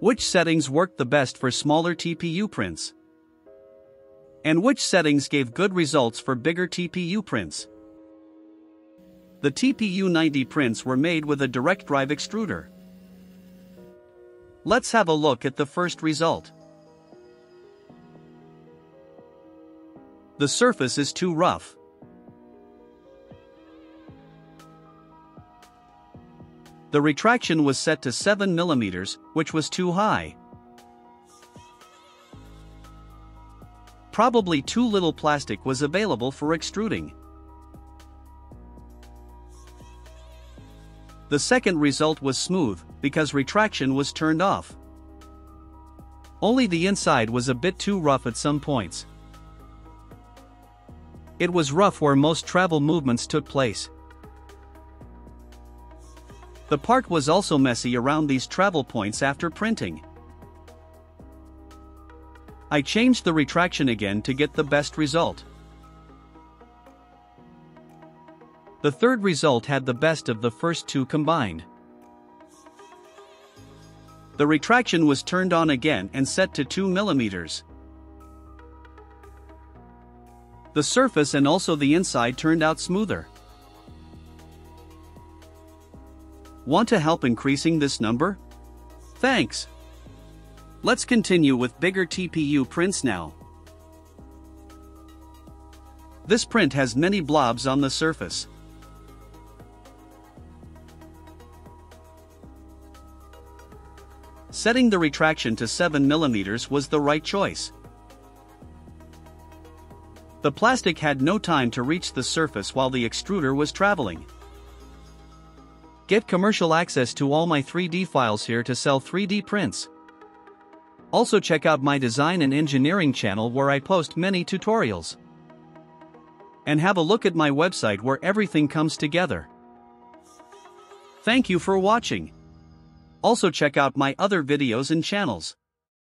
Which settings worked the best for smaller TPU prints? And which settings gave good results for bigger TPU prints? The TPU-90 prints were made with a direct drive extruder. Let's have a look at the first result. The surface is too rough. The retraction was set to 7 mm, which was too high. Probably too little plastic was available for extruding. The second result was smooth, because retraction was turned off. Only the inside was a bit too rough at some points. It was rough where most travel movements took place. The part was also messy around these travel points after printing. I changed the retraction again to get the best result. The third result had the best of the first two combined. The retraction was turned on again and set to 2 mm. The surface and also the inside turned out smoother. Want to help increasing this number? Thanks! Let's continue with bigger TPU prints now. This print has many blobs on the surface. Setting the retraction to 7mm was the right choice. The plastic had no time to reach the surface while the extruder was traveling. Get commercial access to all my 3D files here to sell 3D prints. Also check out my design and engineering channel where I post many tutorials. And have a look at my website where everything comes together. Thank you for watching. Also check out my other videos and channels.